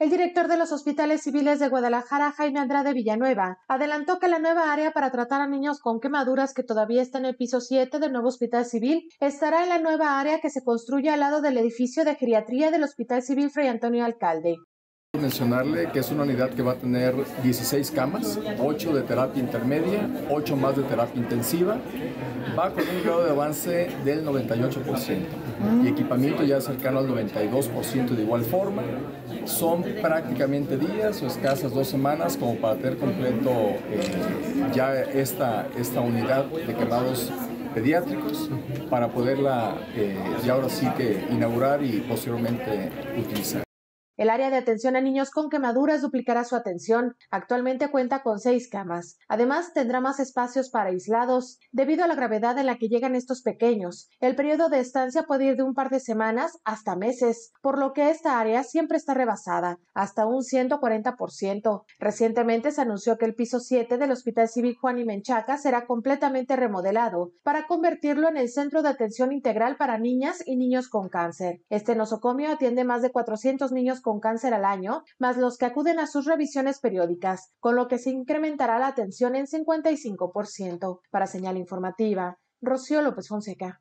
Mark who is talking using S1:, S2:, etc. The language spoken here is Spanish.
S1: El director de los hospitales civiles de Guadalajara, Jaime Andrade Villanueva, adelantó que la nueva área para tratar a niños con quemaduras que todavía está en el piso 7 del nuevo hospital civil estará en la nueva área que se construye al lado del edificio de geriatría del Hospital Civil Fray Antonio Alcalde
S2: mencionarle que es una unidad que va a tener 16 camas, 8 de terapia intermedia, 8 más de terapia intensiva, va con un grado de avance del 98% y equipamiento ya cercano al 92% de igual forma. Son prácticamente días o escasas dos semanas como para tener completo eh, ya esta, esta unidad de quemados pediátricos para poderla eh, ya ahora sí que inaugurar y posteriormente utilizar.
S1: El área de atención a niños con quemaduras duplicará su atención. Actualmente cuenta con seis camas. Además, tendrá más espacios para aislados. Debido a la gravedad en la que llegan estos pequeños, el periodo de estancia puede ir de un par de semanas hasta meses, por lo que esta área siempre está rebasada, hasta un 140%. Recientemente se anunció que el piso 7 del Hospital Civil Juan y Menchaca será completamente remodelado para convertirlo en el centro de atención integral para niñas y niños con cáncer. Este nosocomio atiende más de 400 niños con con cáncer al año, más los que acuden a sus revisiones periódicas, con lo que se incrementará la atención en 55%. Para señal informativa, Rocío López Fonseca.